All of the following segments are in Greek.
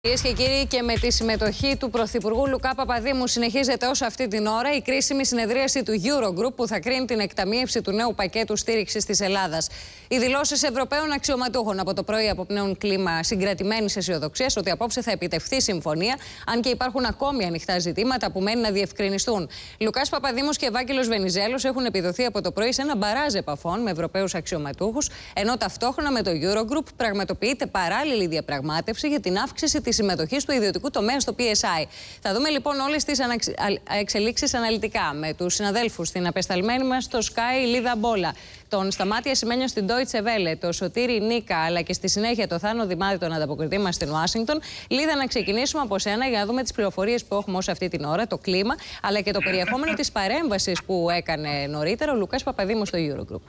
Κυρίες και κύριοι, και με τη συμμετοχή του Πρωθυπουργού Λουκά Παπαδήμου, συνεχίζεται όσο αυτή την ώρα η κρίσιμη συνεδρίαση του Eurogroup που θα κρίνει την εκταμείευση του νέου πακέτου στήριξης της Ελλάδας. Οι δηλώσεις Ευρωπαίων αξιωματούχων από το πρωί αποπνέουν κλίμα συγκρατημένης αισιοδοξίας ότι απόψε θα επιτευχθεί συμφωνία, αν και υπάρχουν ακόμη ανοιχτά ζητήματα που μένει να διευκρινιστούν. Λουκάς Παπαδήμους και Ευάγγελος Βενιζέλος έχουν επιδοθεί από το πρωί σε ένα μπαράζ επαφών με Ευρωπαίους αξιωματούχους, ενώ ταυτόχρονα με το Eurogroup πραγματοποιείται παράλληλη διαπραγμάτευση για την αύξηση της συμμετοχής του ιδιωτικού τομέα στο PSI. Θα δούμε λοιπόν όλες τις εξελίξεις αναλυτικά με τους συναδέλφους στην απεσταλμένη μας στο Sky Λίδα Μπόλα, τον Σταμάτια Σημαίνιο στην Deutsche Welle, τον Σωτήρη Νίκα, αλλά και στη συνέχεια το Θάνο Δημάδη, τον ανταποκριτή μας στην Ουάσιγκτον. Λίδα, να ξεκινήσουμε από σένα για να δούμε τις πληροφορίες που έχουμε ως αυτή την ώρα, το κλίμα, αλλά και το περιεχόμενο της παρέμβασης που έκανε νωρίτερα ο Λουκάς Παπαδήμου στο Eurogroup.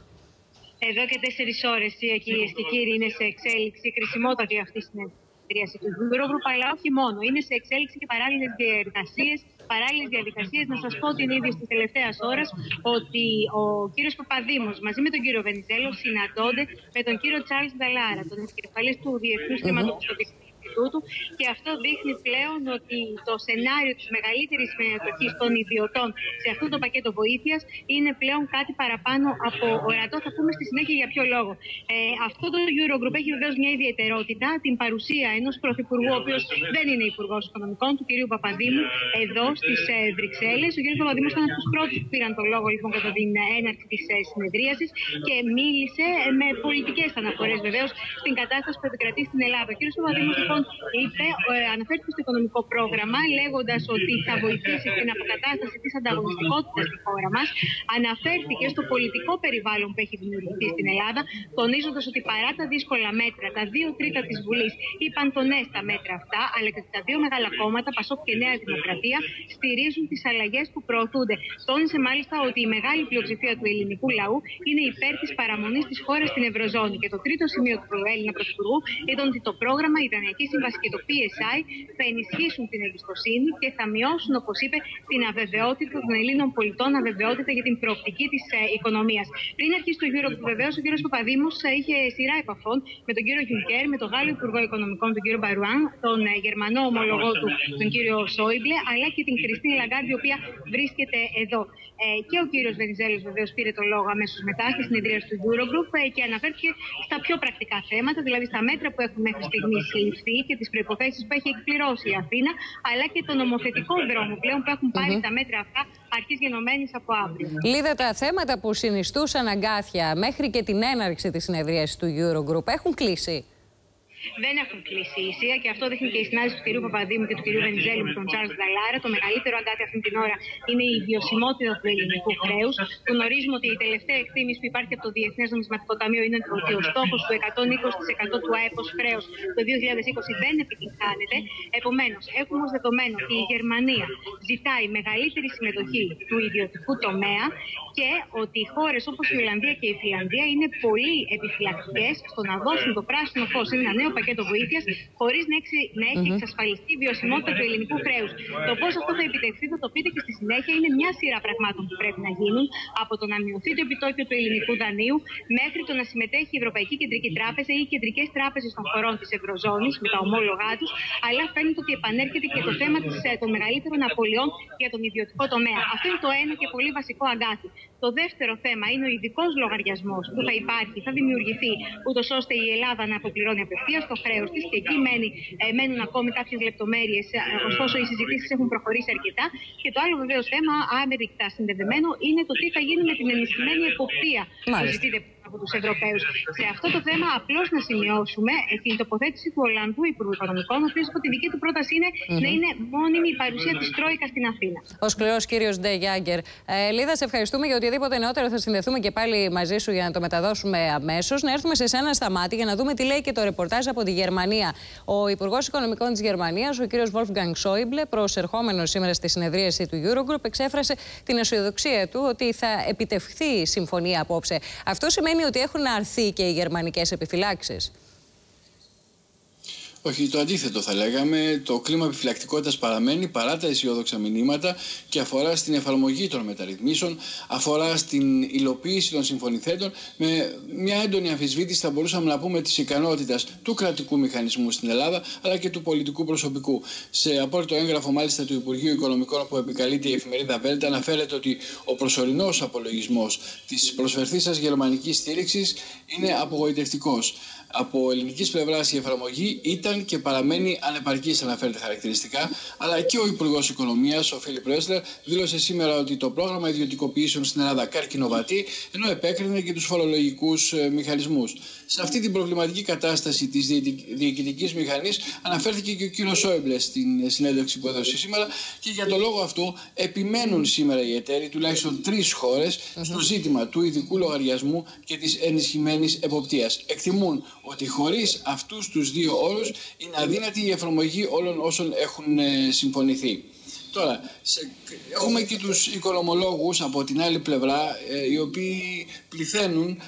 Εδώ και τέσσερις ώρες, κυρίε και κύριοι, είναι σε εξέλιξη κρισιμότατη αυτή η συνέντευξη συνεδρίαση του Eurogroup, αλλά όχι μόνο. Είναι σε εξέλιξη και παράλληλες διαδικασίες. Παράλληλες διαδικασίες, να σας πω την ίδια της τελευταίας ώρας ότι ο κύριος Παπαδήμος μαζί με τον κύριο Βενιζέλο συναντώνται με τον κύριο Τσάρλς Νταλάρα, τον επικεφαλής του Διεθνούς Χρηματοπιστωτικού Ινστιτούτου. Και αυτό δείχνει πλέον ότι το σενάριο της μεγαλύτερης συμμετοχή των ιδιωτών σε αυτό το πακέτο βοήθειας είναι πλέον κάτι παραπάνω από ορατό. Θα πούμε στη συνέχεια για ποιο λόγο. Ε, αυτό το Eurogroup έχει βεβαίως μια ιδιαιτερότητα, την παρουσία ενός πρωθυπουργού, ο οποίος δεν είναι υπουργός οικονομικών, του κ. Παπαδήμου, εδώ στις ε, Βρυξέλλες. Ο κ. Παπαδήμου ήταν από τους πρώτους που πήραν το λόγο λοιπόν κατά την έναρξη της ε, συνεδρίασης και μίλησε με πολιτικές αναφορές βεβαίως στην κατάσταση που επικρατεί στην Ελλάδα. Ο κ. Παπαδήμου λοιπόν είπε, ε, αναφέρθηκε στο οικονομικό πρόγραμμα, λέγοντας ότι θα βοηθήσει την αποκατάσταση της ανταγωνιστικότητας στη χώρα μας. Αναφέρθηκε στο πολιτικό περιβάλλον που έχει δημιουργηθεί στην Ελλάδα, τονίζοντας ότι παρά τα δύσκολα μέτρα, τα δύο τρίτα της Βουλής είπαν το ναι στα μέτρα αυτά, αλλά και τα δύο μεγάλα κόμματα, Πασόκ και Νέα Δημοκρατία, στηρίζουν τις αλλαγές που προωθούνται. Τόνισε μάλιστα ότι η μεγάλη πλειοψηφία του ελληνικού λαού είναι υπέρ της παραμονής της χώρας στην Ευρωζώνη. Και το τρίτο σημείο του Έλληνα Πρωθυπουργού ήταν ότι το πρόγραμμα, η Δανειακή Σύμβαση και το PSI θα ενισχύσουν την εμπιστοσύνη και θα μειώσουν, όπως είπε, την αβεβαιότητα των Ελλήνων πολιτών, αβεβαιότητα για την προοπτική της ε, οικονομίας. Πριν αρχίσει το Euro, βεβαίως, ο κ. Παπαδήμος ε, είχε σειρά επαφών με τον κύριο Γιουνκέρ, με τον Γάλλο Υπουργό Οικονομικών, τον κύριο Μπαρουάν, τον ε, Γερμανό ομολογό του, τον κύριο Σόιμπλε, αλλά και την Κριστίν Λαγκάρντ, η οποία βρίσκεται εδώ. Ε, και ο κύριος Βενιζέλος βεβαίως πήρε το λόγο αμέσως μετά στη συνεδρία του Eurogroup ε, και αναφέρθηκε στα πιο πρακτικά θέματα, δηλαδή στα μέτρα που έχουν μέχρι στιγμής ληφθεί και τις προποθέσει που έχει εκπληρώσει η Αθήνα, αλλά και το νομοθετικό δρόμο πλέον που έχουν πάρει τα μέτρα αυτά αρχής γενομένης από αύριο. Λίδα, τα θέματα που συνιστούσαν αγκάθια μέχρι και την έναρξη της συνεδρίασης του Eurogroup έχουν κλείσει δεν έχουν κλείσει ίσια και αυτό δείχνει και η συνάντηση του κ. Παπαδήμου και του κ. Βενιζέλη με τον Τσάρλ Δαλάρα. Το μεγαλύτερο αγκάτι αυτή την ώρα είναι η βιωσιμότητα του ελληνικού χρέους. Γνωρίζουμε ότι η τελευταία εκτίμηση που υπάρχει από το Διεθνές Νομισματικό Ταμείο είναι ότι ο στόχος του 120% του ΑΕΠ χρέου το 2020 δεν επιτυγχάνεται. Επομένως, έχουμε ως δεδομένο ότι η Γερμανία ζητάει μεγαλύτερη συμμετοχή του ιδιωτικού τομέα και ότι οι χώρες όπως η Ολλανδία και η Φιλανδία είναι πολύ επιφυλακτικές στο να δώσουν το πράσινο φως σε ένα νέο πακέτο βοήθειας, χωρίς να έχει, να έχει εξασφαλιστεί η βιωσιμότητα του ελληνικού χρέους. Το πώς αυτό θα επιτευχθεί, θα το πείτε και στη συνέχεια, είναι μια σειρά πραγμάτων που πρέπει να γίνουν από το να μειωθεί το επιτόκιο του ελληνικού δανείου μέχρι το να συμμετέχει η Ευρωπαϊκή Κεντρική Τράπεζα ή οι κεντρικές τράπεζες των χωρών της Ευρωζώνης με τα ομόλογά τους. Αλλά φαίνεται ότι επανέρχεται και το θέμα της, ε, των μεγαλύτερων απολειών για τον ιδιωτικό τομέα. Αυτό είναι το ένα και πολύ βασικό αγκάθι. Το δεύτερο θέμα είναι ο ειδικός λογαριασμός που θα υπάρχει, θα δημιουργηθεί, ούτως ώστε η Ελλάδα να αποπληρώνει απευθείας το χρέος της και εκεί μένει, ε, μένουν ακόμη κάποιες λεπτομέρειες, ε, ωστόσο οι συζητήσεις έχουν προχωρήσει αρκετά. Και το άλλο βεβαίως θέμα, άμερικα συνδεδεμένο, είναι το τι θα γίνει με την ενισχυμένη εποπτεία που ζητείται από τους Ευρωπαίους. Σε αυτό το θέμα, απλώς να σημειώσουμε ε, την τοποθέτηση του Ολλανδού Υπουργού Οικονομικών, ο οποίος από τη δική του πρόταση είναι να είναι μόνιμη η παρουσία της Τρόικα στην Αθήνα. Ο σκληρός κύριος Ντε Γιάγκερ. Ε, Λίδα, σε ευχαριστούμε για οτιδήποτε νεότερο θα συνδεθούμε και πάλι μαζί σου για να το μεταδώσουμε αμέσως. Να έρθουμε σε σένα στα μάτια για να δούμε τι λέει και το ρεπορτάζ από τη Γερμανία. Ο Υπουργός Οικονομικών της Γερμανίας, ο κύριος Wolfgang Schäuble, προσερχόμενος σήμερα στη συνεδρίαση του Eurogroup, εξέφρασε την αισιοδοξία του ότι θα επιτευχθεί συμφωνία απόψε. Αυτό σημαίνει ότι έχουν αρθεί και οι γερμανικές επιφυλάξεις. Όχι, το αντίθετο θα λέγαμε. Το κλίμα επιφυλακτικότητας παραμένει παρά τα αισιόδοξα μηνύματα και αφορά στην εφαρμογή των μεταρρυθμίσεων, αφορά στην υλοποίηση των συμφωνηθέντων με μια έντονη αμφισβήτηση, θα μπορούσαμε να πούμε, της ικανότητας του κρατικού μηχανισμού στην Ελλάδα αλλά και του πολιτικού προσωπικού. Σε απόρριτο έγγραφο, μάλιστα, του Υπουργείου Οικονομικών που επικαλείται η εφημερίδα Βέλτα, αναφέρεται ότι ο προσωρινός απολογισμός της προσφερθήσα γερμανικής στήριξης είναι απογοητευτικός. Από ελληνικής πλευράς η εφαρμογή ήταν και παραμένει ανεπαρκής, αναφέρεται χαρακτηριστικά, αλλά και ο Υπουργός Οικονομίας, ο Φίλιπ Ρέσλερ, δήλωσε σήμερα ότι το πρόγραμμα ιδιωτικοποιήσεων στην Ελλάδα καρκινοβατεί, ενώ επέκρινε και τους φορολογικούς ε, μηχανισμούς. Σε αυτή την προβληματική κατάσταση της διοικητικής μηχανής αναφέρθηκε και ο κύριος Σόιμπλες στην συνέντευξη που έδωσε σήμερα και για τον λόγο αυτό επιμένουν σήμερα οι εταίροι, τουλάχιστον τρεις χώρες, στο ζήτημα του ειδικού λογαριασμού και της ενισχυμένης εποπτείας. Εκτιμούν ότι χωρίς αυτούς τους δύο όρους είναι αδύνατη η εφαρμογή όλων όσων έχουν ε, συμφωνηθεί. Τώρα, σε, έχουμε και τους οικονομολόγους από την άλλη πλευρά, ε, οι οποίοι πληθαίνουν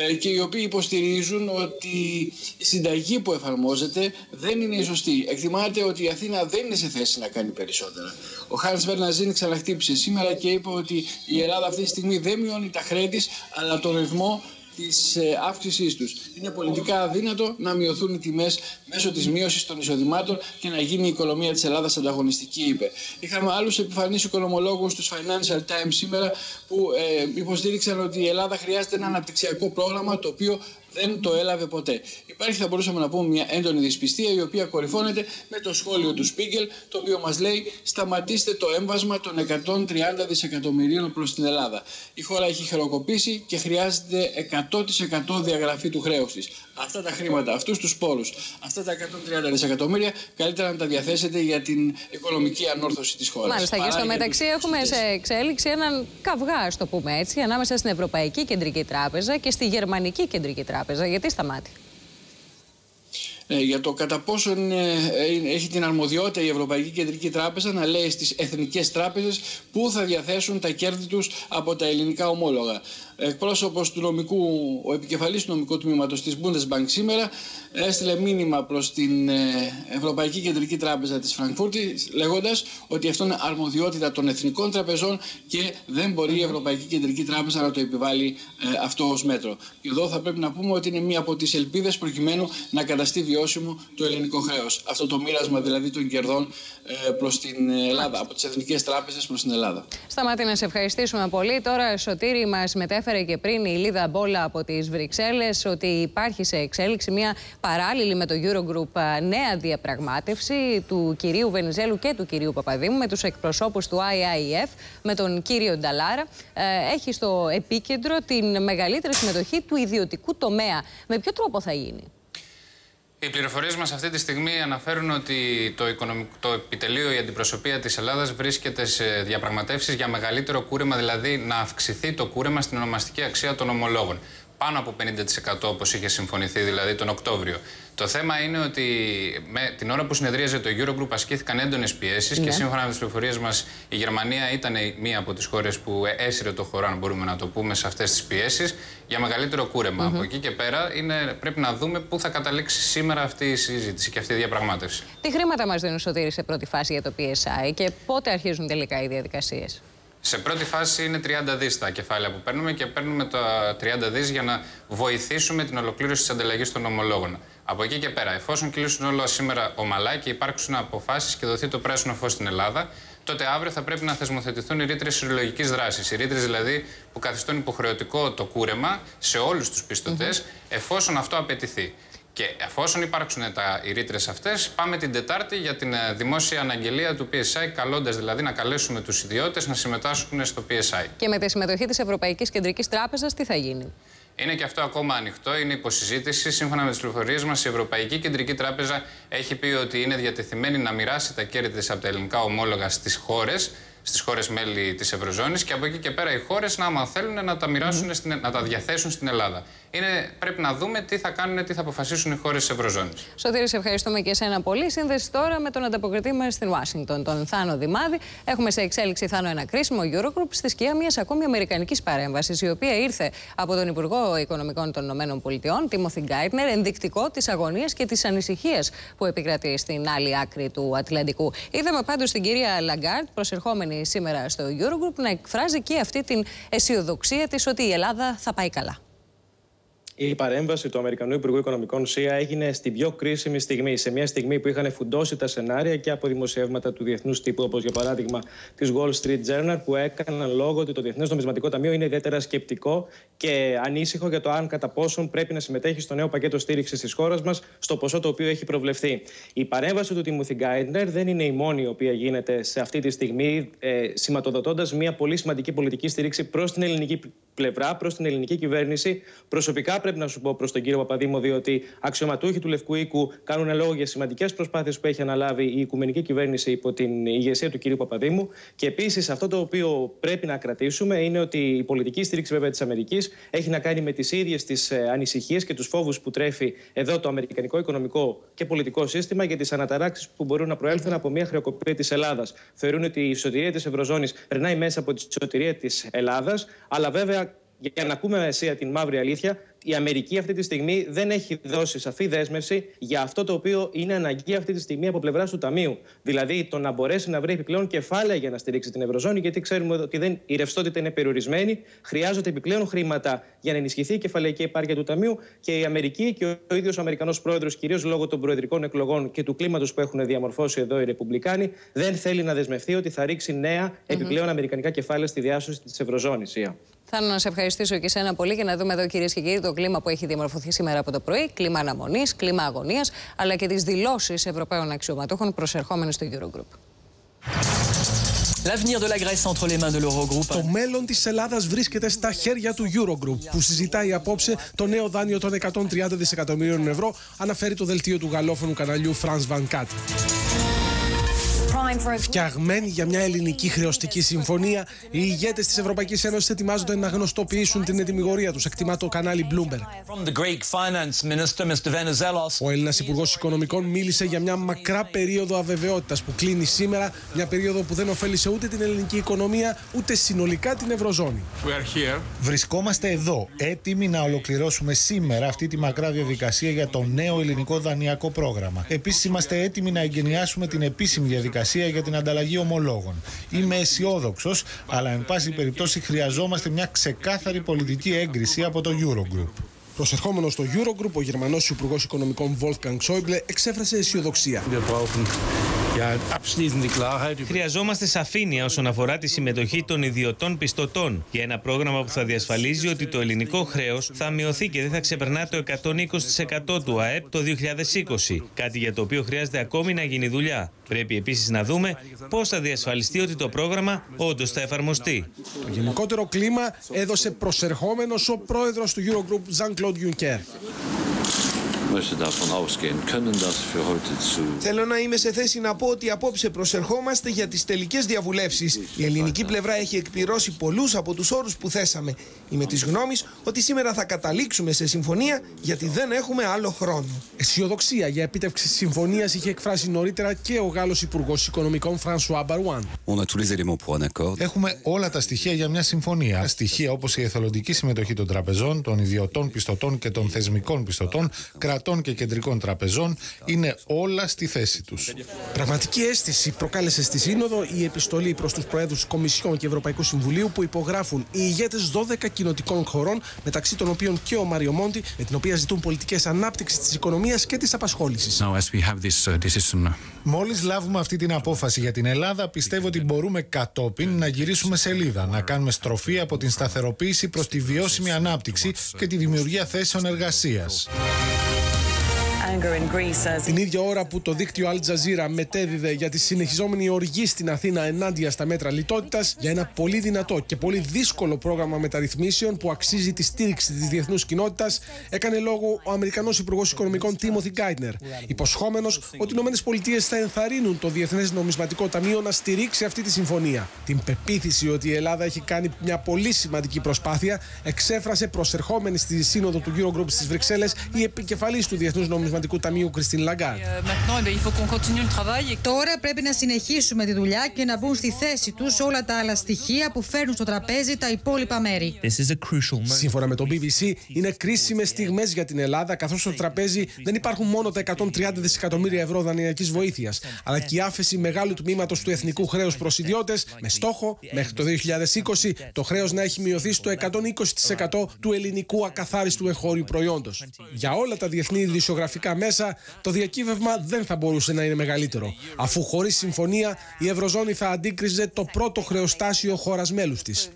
ε, και οι οποίοι υποστηρίζουν ότι η συνταγή που εφαρμόζεται δεν είναι η σωστή. Εκτιμάται ότι η Αθήνα δεν είναι σε θέση να κάνει περισσότερα. Ο Χάρης Βερναζίνη ξαναχτύπησε σήμερα και είπε ότι η Ελλάδα αυτή τη στιγμή δεν μειώνει τα χρέη αλλά τον ρυθμό της ε, αύξησής τους. Είναι πολιτικά αδύνατο να μειωθούν οι τιμές μέσω της μείωσης των εισοδημάτων και να γίνει η οικονομία της Ελλάδας ανταγωνιστική, είπε. Είχαμε άλλους επιφανείς οικονομολόγους του Financial Times σήμερα που ε, υποστήριξαν ότι η Ελλάδα χρειάζεται ένα αναπτυξιακό πρόγραμμα το οποίο δεν το έλαβε ποτέ. Υπάρχει, θα μπορούσαμε να πούμε, μια έντονη δυσπιστία η οποία κορυφώνεται με το σχόλιο του Σπίγκελ, το οποίο μας λέει σταματήστε το έμβασμα των 130 δισεκατομμυρίων προς την Ελλάδα. Η χώρα έχει χειροκοπήσει και χρειάζεται 100% διαγραφή του χρέου τη. Αυτά τα χρήματα, αυτούς τους πόρους, αυτά τα 130 δισεκατομμύρια, καλύτερα να τα διαθέσετε για την οικονομική ανόρθωση της χώρας. Μάλιστα, και στο μεταξύ έχουμε σε εξέλιξη έναν καυγά, ας το πούμε έτσι, ανάμεσα στην Ευρωπαϊκή Κεντρική Τράπεζα και στη Γερμανική Κεντρική Τράπεζα τράπεζα. Γιατί σταμάτη. Ε, για το κατά πόσο ε, έχει την αρμοδιότητα η Ευρωπαϊκή Κεντρική Τράπεζα να λέει στις εθνικές τράπεζες πού θα διαθέσουν τα κέρδη τους από τα ελληνικά ομόλογα. Εκπρόσωπος του νομικού, ο επικεφαλής του νομικού τμήματος της Bundesbank σήμερα έστειλε μήνυμα προς την ε, Ευρωπαϊκή Κεντρική Τράπεζα της Φραγκφούρτης λέγοντας ότι αυτό είναι αρμοδιότητα των εθνικών τραπεζών και δεν μπορεί η Ευρωπαϊκή Κεντρική Τράπεζα να το επιβάλλει αυτό ως μέτρο. Και εδώ θα πρέπει να πούμε ότι είναι μία από τις ελπίδες προκειμένου να καταστεί βιώσιμο το ελληνικό χρέος. Αυτό το μοίρασμα δηλαδή των κερδών ε, προς την Ελλάδα, από τις εθνικές τράπεζες προς την Ελλάδα. Σταμάτη, να σε ευχαριστήσουμε πολύ. Τώρα, Σωτήρη, μας μετέφερες και πριν η Λίδα Μπόλα από τις Βρυξέλλες ότι υπάρχει σε εξέλιξη μια παράλληλη με το Eurogroup ε, νέα διαπραγμάτευση του κυρίου Βενιζέλου και του κυρίου Παπαδήμου με τους εκπροσώπους του IIF, με τον κύριο Νταλάρα. Ε, έχει στο επίκεντρο την μεγαλύτερη συμμετοχή του ιδιωτικού τομέα. Με ποιο τρόπο θα γίνει; Οι πληροφορίες μας αυτή τη στιγμή αναφέρουν ότι το, οικονομικό, το επιτελείο, η αντιπροσωπεία της Ελλάδας βρίσκεται σε διαπραγματεύσεις για μεγαλύτερο κούρεμα, δηλαδή να αυξηθεί το κούρεμα στην ονομαστική αξία των ομολόγων πάνω από 50% όπως είχε συμφωνηθεί δηλαδή τον Οκτώβριο. Το θέμα είναι ότι με την ώρα που συνεδρίαζε το Eurogroup ασκήθηκαν έντονες πιέσεις ναι. και σύμφωνα με τις πληροφορίες μας, η Γερμανία ήταν μία από τις χώρες που έσυρε το χώρο, αν μπορούμε να το πούμε, σε αυτές τις πιέσεις για μεγαλύτερο κούρεμα. Από εκεί και πέρα είναι, πρέπει να δούμε πού θα καταλήξει σήμερα αυτή η συζήτηση και αυτή η διαπραγμάτευση. Τι χρήματα μας δίνουν Σωτήρη σε πρώτη φάση για το PSI και πότε αρχίζουν τελικά οι διαδικασίες; Σε πρώτη φάση είναι 30 δις τα κεφάλαια που παίρνουμε και παίρνουμε τα 30 δις για να βοηθήσουμε την ολοκλήρωση της ανταλλαγής των ομολόγων. Από εκεί και πέρα, εφόσον κλείσουν όλα σήμερα ομαλά και υπάρξουν αποφάσεις και δοθεί το πράσινο φως στην Ελλάδα, τότε αύριο θα πρέπει να θεσμοθετηθούν οι ρήτρες συλλογικής δράσης. Οι ρήτρες δηλαδή που καθιστούν υποχρεωτικό το κούρεμα σε όλους τους πιστωτές, εφόσον αυτό απαιτηθεί. Και εφόσον υπάρξουν τα, οι ρήτρες αυτές, πάμε την Τετάρτη για την ε, δημόσια αναγγελία του PSI, καλώντας δηλαδή να καλέσουμε τους ιδιώτες να συμμετάσχουν στο PSI. Και με τη συμμετοχή της Ευρωπαϊκής Κεντρικής Τράπεζας, τι θα γίνει; Είναι και αυτό ακόμα ανοιχτό, είναι υποσυζήτηση. Σύμφωνα με τις πληροφορίες μας, η Ευρωπαϊκή Κεντρική Τράπεζα έχει πει ότι είναι διατεθειμένη να μοιράσει τα κέρδη της από τα ελληνικά ομόλογα στις χώρες στις χώρες μέλη της Ευρωζώνης και από εκεί και πέρα οι χώρες να, άμα θέλουν, να τα, μοιράσουν, στην, να τα διαθέσουν στην Ελλάδα. Είναι, πρέπει να δούμε τι θα κάνουν, τι θα αποφασίσουν οι χώρες της Ευρωζώνης. Σωτήρης, σε ευχαριστούμε και εσένα πολύ. Σύνδεση τώρα με τον ανταποκριτή μας στην Ουάσιγκτον, τον Θάνο Δημάδη. Έχουμε σε εξέλιξη, Θάνο, ένα κρίσιμο Eurogroup στη σκιά μιας ακόμη αμερικανικής παρέμβασης, η οποία ήρθε από τον Υπουργό Οικονομικών των ΗΠΑ, Τίμωθη Γκάιτνερ, ενδεικτικό της αγωνίας και της ανησυχίας που επικρατεί στην άλλη άκρη του Ατλαντικού. Είδαμε πάντως την κυρία Λαγκάρντ, προσερχόμενη σήμερα στο Eurogroup, να εκφράζει και αυτή την αισιοδοξία της ότι η Ελλάδα θα πάει καλά η παρέμβαση του Αμερικανού Υπουργού Οικονομικών ΣΥΑ έγινε στην πιο κρίσιμη στιγμή. Σε μια στιγμή που είχαν φουντώσει τα σενάρια και από δημοσιεύματα του διεθνούς τύπου, όπως για παράδειγμα της Wall Street Journal, που έκαναν λόγο ότι το Διεθνές Νομισματικό Ταμείο είναι ιδιαίτερα σκεπτικό και ανήσυχο για το αν κατά πόσον πρέπει να συμμετέχει στο νέο πακέτο στήριξης της χώρας μας στο ποσό το οποίο έχει προβλεφθεί. Η παρέμβαση του Τίμοθι Γκάιντνερ δεν είναι η μόνη η οποία γίνεται σε αυτή τη στιγμή, ε, σηματοδοτώντας μια πολύ σημαντική πολιτική στήριξη προς την ελληνική πλευρά, προς την ελληνική κυβέρνηση. Προσωπικά πρέπει να σου πω προς τον κύριο Παπαδήμο, διότι αξιωματούχοι του Λευκού Οίκου κάνουν λόγο για σημαντικές προσπάθειες που έχει αναλάβει η Οικουμενική Κυβέρνηση υπό την ηγεσία του κύριου Παπαδήμου. Και επίσης αυτό το οποίο πρέπει να κρατήσουμε είναι ότι η πολιτική στήριξη βέβαια της Αμερικής έχει να κάνει με τις ίδιες τις ε, ανησυχίες και τους φόβους που τρέφει εδώ το Αμερικανικό οικονομικό και πολιτικό σύστημα για τις αναταράξεις που μπορούν να προέλθουν από μια χρεοκοπία της Ελλάδας. Θεωρούν ότι η σωτηρία της Ευρωζώνης περνάει μέσα από τη σωτηρία της Ελλάδας, αλλά βέβαια για να ακούμε εσύ την μαύρη αλήθεια, η Αμερική αυτή τη στιγμή δεν έχει δώσει σαφή δέσμευση για αυτό το οποίο είναι αναγκαίο αυτή τη στιγμή από πλευράς του Ταμείου. Δηλαδή το να μπορέσει να βρει επιπλέον κεφάλαια για να στηρίξει την Ευρωζώνη, γιατί ξέρουμε ότι δεν, η ρευστότητα είναι περιορισμένη, χρειάζονται επιπλέον χρήματα για να ενισχυθεί η κεφαλαϊκή επάρκεια του Ταμείου και η Αμερική και ο ίδιος ο Αμερικανός πρόεδρος, κυρίως λόγω των προεδρικών εκλογών και του κλίματος που έχουν διαμορφώσει εδώ οι Ρεπουμπλικάνοι, δεν θέλει να δεσμευτεί ότι θα ρίξει νέα επιπλέον αμερικανικά κεφάλαια στη διάσωση της Ευρωζώνης. Θέλω να σε ευχαριστήσω και σένα πολύ και να δούμε εδώ, κυρίες και κύριοι, το κλίμα που έχει διαμορφωθεί σήμερα από το πρωί. Κλίμα αναμονής, κλίμα αγωνίας, αλλά και τις δηλώσεις Ευρωπαίων αξιωματούχων προσερχόμενων στο Eurogroup. Το μέλλον της Ελλάδας βρίσκεται στα χέρια του Eurogroup, που συζητάει απόψε το νέο δάνειο των 130 δισεκατομμύριων ευρώ, αναφέρει το δελτίο του γαλλόφωνου καναλιού France 24. Φτιαγμένοι για μια ελληνική χρεωστική συμφωνία, οι ηγέτες της Ευρωπαϊκής Ένωσης ετοιμάζονται να γνωστοποιήσουν την ετοιμιγορία τους, εκτιμά το κανάλι Bloomberg. Ο Έλληνας Υπουργός Οικονομικών μίλησε για μια μακρά περίοδο αβεβαιότητας που κλείνει σήμερα, μια περίοδο που δεν ωφέλησε ούτε την ελληνική οικονομία ούτε συνολικά την Ευρωζώνη. Βρισκόμαστε εδώ, έτοιμοι να ολοκληρώσουμε σήμερα αυτή τη μακρά διαδικασία για το νέο ελληνικό δανειακό πρόγραμμα. Επίσης, είμαστε έτοιμοι να εγκαινιάσουμε την επίσημη διαδικασία για την ανταλλαγή ομολόγων. Είμαι αισιόδοξος, αλλά εν πάση περιπτώσει χρειαζόμαστε μια ξεκάθαρη πολιτική έγκριση από το Eurogroup. Προσερχόμενος στο Eurogroup, ο Γερμανός Υπουργός Οικονομικών Wolfgang Schäuble εξέφρασε αισιοδοξία. Χρειαζόμαστε σαφήνεια όσον αφορά τη συμμετοχή των ιδιωτών πιστωτών για ένα πρόγραμμα που θα διασφαλίζει ότι το ελληνικό χρέος θα μειωθεί και δεν θα ξεπερνά το 120% του ΑΕΠ το 2020. Κάτι για το οποίο χρειάζεται ακόμη να γίνει δουλειά. Πρέπει επίσης να δούμε πώς θα διασφαλιστεί ότι το πρόγραμμα όντως θα εφαρμοστεί. Το γενικότερο κλίμα έδωσε προσερχόμενος ο πρόεδρος του Eurogroup, Jean-Claude Juncker. Θέλω να είμαι σε θέση να πω ότι απόψε προσερχόμαστε για τις τελικές διαβουλεύσεις. Η ελληνική πλευρά έχει εκπληρώσει πολλούς από τους όρους που θέσαμε. Είμαι της γνώμης ότι σήμερα θα καταλήξουμε σε συμφωνία γιατί δεν έχουμε άλλο χρόνο. Αισιοδοξία για επίτευξη συμφωνίας είχε εκφράσει νωρίτερα και ο Γάλλος Υπουργός Οικονομικών Φρανσουά Μπαρουάν. Έχουμε όλα τα στοιχεία για μια συμφωνία. Στοιχεία όπως η εθελοντική συμμετοχή των τραπεζών, των ιδιωτών πιστωτών και των θεσμικών πιστωτών, κρατών και κεντρικών τραπεζών είναι όλα στη θέση τους. Πραγματική αίσθηση προκάλεσε στη Σύνοδο η επιστολή προς τους Προέδρους Κομισιόν και Ευρωπαϊκού Συμβουλίου που υπογράφουν οι ηγέτες 12 κοινοτικών χωρών, μεταξύ των οποίων και ο Μάριο Μόντι, με την οποία ζητούν πολιτικές ανάπτυξης της οικονομίας και της απασχόλησης. Uh, Μόλις λάβουμε αυτή την απόφαση για την Ελλάδα, πιστεύω ότι μπορούμε κατόπιν να γυρίσουμε σελίδα, να κάνουμε στροφή από την σταθεροποίηση προς τη βιώσιμη ανάπτυξη και τη δημιουργία θέσεων εργασίας. Την ίδια ώρα που το δίκτυο Al Jazeera μετέδιδε για τη συνεχιζόμενη οργή στην Αθήνα ενάντια στα μέτρα λιτότητας για ένα πολύ δυνατό και πολύ δύσκολο πρόγραμμα μεταρρυθμίσεων που αξίζει τη στήριξη της διεθνούς κοινότητας, έκανε λόγο ο Αμερικανός Υπουργός Οικονομικών Τίμοθι Γκάιτνερ, υποσχόμενος ότι οι ΗΠΑ θα ενθαρρύνουν το Διεθνές Νομισματικό Ταμείο να στηρίξει αυτή τη συμφωνία. Την πεποίθηση ότι η Ελλάδα έχει κάνει μια πολύ σημαντική προσπάθεια εξέφρασε προσερχόμενη στη σύνοδο του Eurogroup στις Βρυξέλλες η επικεφαλής του Διεθνούς Νομισματικού Ταμείου Κριστίν Λαγκάρντ. Τώρα πρέπει να συνεχίσουμε τη δουλειά και να μπουν στη θέση τους όλα τα άλλα στοιχεία που φέρνουν στο τραπέζι τα υπόλοιπα μέρη. Σύμφωνα με το BBC, είναι κρίσιμες στιγμές για την Ελλάδα, καθώς στο τραπέζι δεν υπάρχουν μόνο τα 130 δισεκατομμύρια ευρώ δανειακής βοήθειας, αλλά και η άφεση μεγάλου τμήματος του εθνικού χρέους προς ιδιώτες, με στόχο μέχρι το 2020 το χρέος να έχει μειωθεί στο 120% του ελληνικού ακαθάριστου εγχώριου προϊόντος. Για όλα τα διεθνή ειδησιογραφικά μέσα, το διακύβευμα δεν θα μπορούσε να είναι μεγαλύτερο, αφού χωρίς συμφωνία η Ευρωζώνη θα αντίκριζε το πρώτο χρεοστάσιο χώρας μέλους της.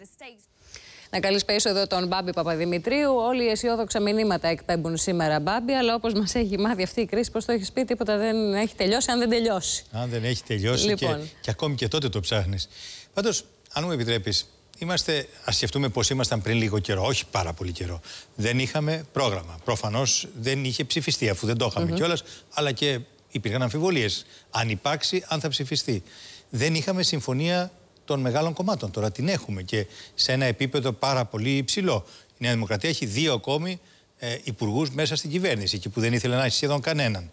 Να καλησπέσω εδώ τον Μπάμπη Παπαδημητρίου. Όλοι οι αισιόδοξα μηνύματα εκπέμπουν σήμερα, Μπάμπη, αλλά όπως μας έχει μάθει αυτή η κρίση, πώ το έχεις πει, τίποτα δεν έχει τελειώσει, αν δεν τελειώσει. Αν δεν έχει τελειώσει λοιπόν. και, και ακόμη και τότε το ψάχνεις. Πάντως, αν μου επιτρέπεις, είμαστε, ας σκεφτούμε πώς ήμασταν πριν λίγο καιρό, όχι πάρα πολύ καιρό. Δεν είχαμε πρόγραμμα. Προφανώς δεν είχε ψηφιστεί, αφού δεν το είχαμε mm -hmm. κιόλας, αλλά και υπήρχαν αμφιβολίες. Αν υπάρξει, αν θα ψηφιστεί. Δεν είχαμε συμφωνία των μεγάλων κομμάτων. Τώρα την έχουμε και σε ένα επίπεδο πάρα πολύ υψηλό. Η Νέα Δημοκρατία έχει δύο ακόμη ε, υπουργούς μέσα στην κυβέρνηση, εκεί που δεν ήθελε να έχει σχεδόν κανέναν.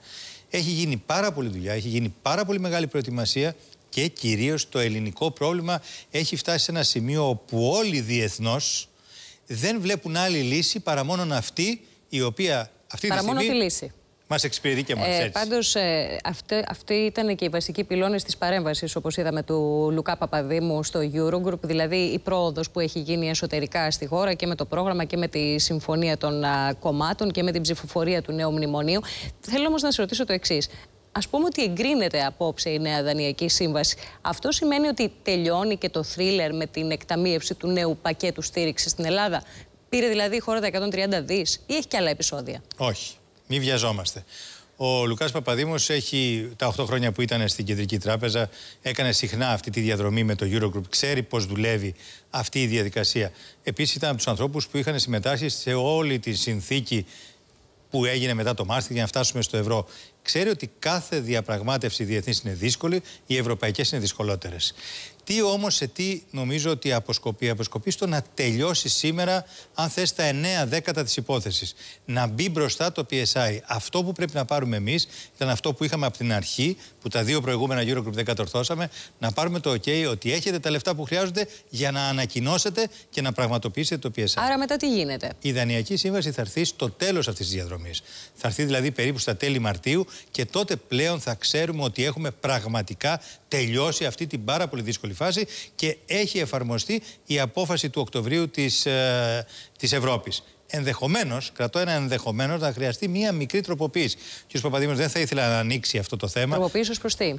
Έχει γίνει πάρα πολλή δουλειά, έχει γίνει πάρα πολύ μεγάλη προετοιμασία και κυρίως το ελληνικό πρόβλημα έχει φτάσει σε ένα σημείο όπου όλοι διεθνώς δεν βλέπουν άλλη λύση παρά μόνο αυτή η οποία αυτή παρά τη στιγμή. Μόνο τη λύση. Μας εξυπηρετεί και εμά. Ε, Πάντως, ε, αυτή, αυτή ήταν και η βασική πυλώνες της παρέμβασης, όπως είδαμε, του Λουκά Παπαδήμου στο Eurogroup. Δηλαδή, η πρόοδος που έχει γίνει εσωτερικά στη χώρα και με το πρόγραμμα και με τη συμφωνία των α, κομμάτων και με την ψηφοφορία του νέου μνημονίου. Θέλω όμως να σε ρωτήσω το εξής. Α πούμε ότι εγκρίνεται απόψε η νέα δανειακή σύμβαση. Αυτό σημαίνει ότι τελειώνει και το θρίλερ με την εκταμείευση του νέου πακέτου στήριξης στην Ελλάδα. Πήρε δηλαδή η χώρα τα 130 δις ή έχει και άλλα επεισόδια; Όχι. Μην βιαζόμαστε. Ο Λουκάς Παπαδήμος έχει τα 8 χρόνια που ήταν στην Κεντρική Τράπεζα, έκανε συχνά αυτή τη διαδρομή με το Eurogroup, ξέρει πώς δουλεύει αυτή η διαδικασία. Επίσης, ήταν από τους ανθρώπους που είχαν συμμετάσχει σε όλη τη συνθήκη που έγινε μετά το Μάστιγ για να φτάσουμε στο ευρώ. Ξέρει ότι κάθε διαπραγμάτευση διεθνής είναι δύσκολη, οι ευρωπαϊκές είναι δυσκολότερες. Τι όμως, σε τι νομίζω ότι αποσκοπεί. Αποσκοπεί στο να τελειώσει σήμερα, αν θες, τα 9 δέκατα της υπόθεσης. Να μπει μπροστά το PSI. Αυτό που πρέπει να πάρουμε εμείς ήταν αυτό που είχαμε από την αρχή, που τα δύο προηγούμενα Eurogroup δεν κατορθώσαμε, να πάρουμε το OK ότι έχετε τα λεφτά που χρειάζονται για να ανακοινώσετε και να πραγματοποιήσετε το PSI. Άρα μετά τι γίνεται; Η Δανειακή Σύμβαση θα έρθει στο τέλος αυτής της διαδρομής. Θα έρθει δηλαδή περίπου στα τέλη Μαρτίου και τότε πλέον θα ξέρουμε ότι έχουμε πραγματικά τελειώσει αυτή την πάρα πολύ δύσκολη φάση και έχει εφαρμοστεί η απόφαση του Οκτωβρίου της, ε, της Ευρώπης. Ενδεχομένως, κρατώ ένα ενδεχομένως, να χρειαστεί μία μικρή τροποποίηση. Ο κ. Παπαδήμος δεν θα ήθελα να ανοίξει αυτό το θέμα. Τροποποίησης ως προς τι;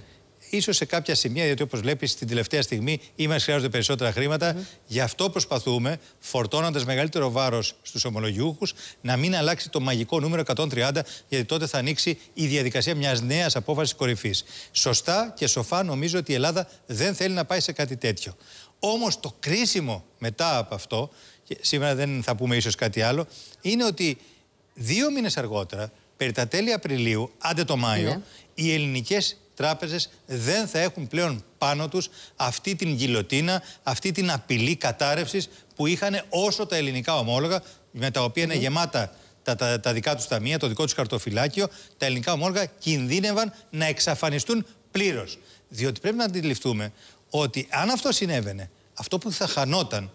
Ίσως σε κάποια σημεία, γιατί όπως βλέπεις, την τελευταία στιγμή ή μας χρειάζονται περισσότερα χρήματα. Mm Γι' αυτό προσπαθούμε, φορτώνοντας μεγαλύτερο βάρος στους ομολογιούχους, να μην αλλάξει το μαγικό νούμερο 130, γιατί τότε θα ανοίξει η διαδικασία μιας νέας απόφασης κορυφής. Σωστά και σοφά νομίζω ότι η Ελλάδα δεν θέλει να πάει σε κάτι τέτοιο. Όμως το κρίσιμο μετά από αυτό, και σήμερα δεν θα πούμε ίσως κάτι άλλο, είναι ότι δύο μήνες αργότερα, περί τα τέλη Απριλίου, άντε το Μάιο, ναι. οι ελληνικές τράπεζες δεν θα έχουν πλέον πάνω τους αυτή την γιλοτίνα, αυτή την απειλή κατάρρευσης που είχαν όσο τα ελληνικά ομόλογα, με τα οποία είναι γεμάτα τα, τα, τα δικά τους ταμεία, το δικό τους χαρτοφυλάκιο, τα ελληνικά ομόλογα κινδύνευαν να εξαφανιστούν πλήρως. Διότι πρέπει να αντιληφθούμε ότι αν αυτό συνέβαινε, αυτό που θα χανόταν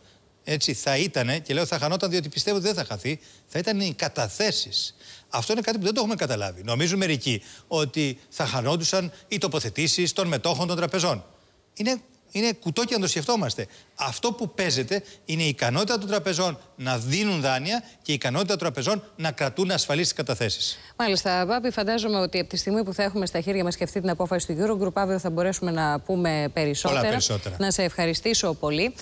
έτσι θα ήταν, και λέω θα χανόταν διότι πιστεύω ότι δεν θα χαθεί, θα ήταν οι καταθέσεις. Αυτό είναι κάτι που δεν το έχουμε καταλάβει. Νομίζουν μερικοί ότι θα χανόντουσαν οι τοποθετήσεις των μετόχων των τραπεζών. Είναι, είναι κουτό και να το σκεφτόμαστε. Αυτό που παίζεται είναι η ικανότητα των τραπεζών να δίνουν δάνεια και η ικανότητα των τραπεζών να κρατούν ασφαλείς τις καταθέσεις. Μάλιστα, Βάπη, φαντάζομαι ότι από τη στιγμή που θα έχουμε στα χέρια μας και αυτή την απόφαση του Eurogroup, αύριο θα μπορέσουμε να πούμε περισσότερα. περισσότερα. Να σε ευχαριστήσω πολύ.